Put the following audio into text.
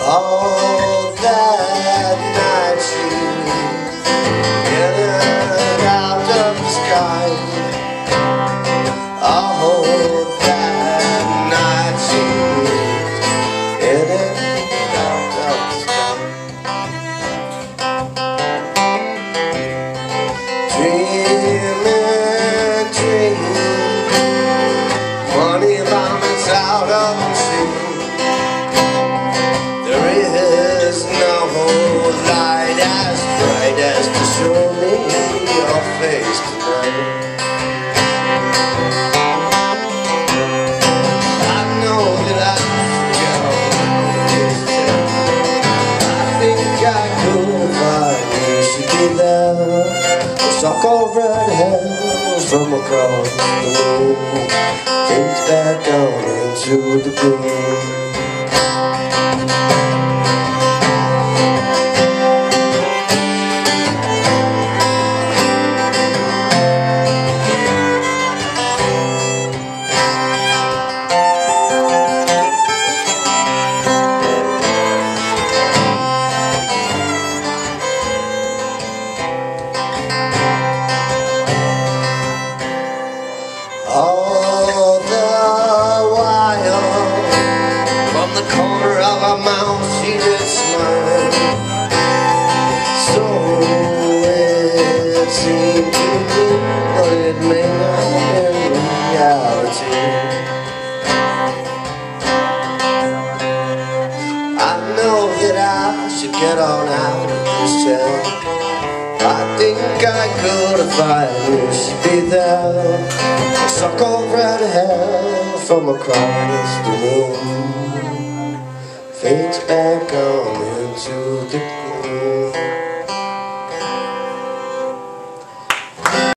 All that night out of the sky. All that night out of the sky. Dreaming, dreaming Money runs out of as bright as to show me your face tonight. I know that I. I think I could find you should be there. A sock of red hair from across the room fades back down into the gloom. She smile. So it to me, but it may not reality. I know that I should get on out of this chair. I think I could if I knew she'd be there. A sock of red hair from across the room fades back on into the gloom.